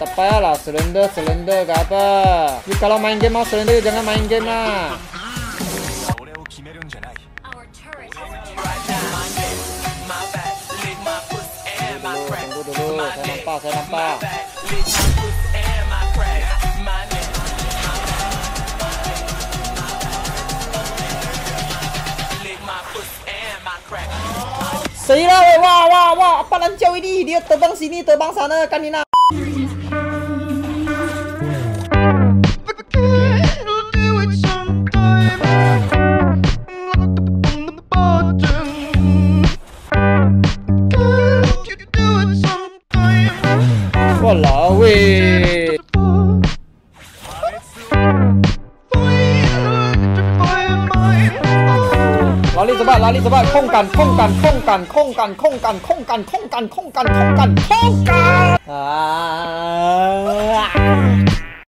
tak payahlah surrender surrender ke apa. You kalau main game mau surrender jangan main game lah. Tunggu dulu, saya nampak, saya nampak. Wah, wah, wah, apa lancau ini? Dia terbang sini, terbang sana, kan Nina. Walau, weh. Lali cepat, lali cepat. Kongkan, kongkan, kongkan, kongkan, kongkan, kongkan, kongkan, kongkan, kongkan, kongkan. Ah.